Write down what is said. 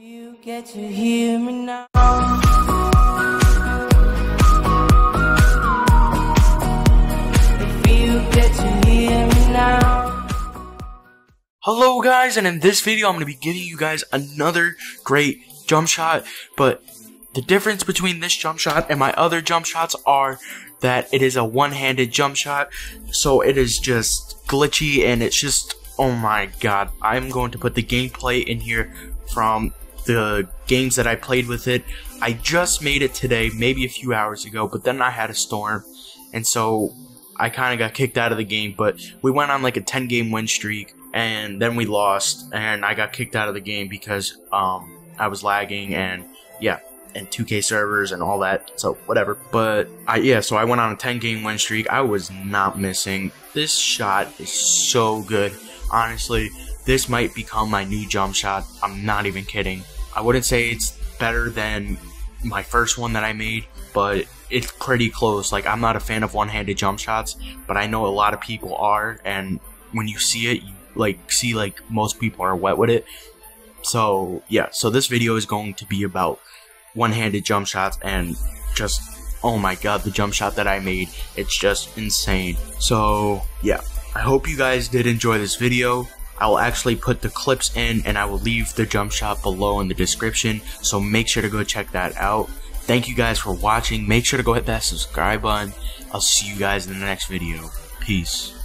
You get to hear me now. Hello guys, and in this video I'm going to be giving you guys another great jump shot, but the difference between this jump shot and my other jump shots are that it is a one-handed jump shot, so it is just glitchy and it's just, oh my god, I'm going to put the gameplay in here from the games that I played with it. I just made it today, maybe a few hours ago, but then I had a storm, and so I kind of got kicked out of the game, but we went on like a 10 game win streak and then we lost and I got kicked out of the game because um I was lagging and yeah, and 2K servers and all that. So whatever. But I yeah, so I went on a 10 game win streak. I was not missing. This shot is so good. Honestly, this might become my new jump shot. I'm not even kidding. I wouldn't say it's better than my first one that I made, but it's pretty close. Like I'm not a fan of one-handed jump shots, but I know a lot of people are, and when you see it, you like see like most people are wet with it. So yeah, so this video is going to be about one-handed jump shots and just oh my god, the jump shot that I made, it's just insane. So yeah, I hope you guys did enjoy this video. I will actually put the clips in and I will leave the jump shot below in the description, so make sure to go check that out. Thank you guys for watching. Make sure to go hit that subscribe button. I'll see you guys in the next video. Peace.